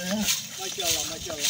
嗯，卖掉了，卖掉了。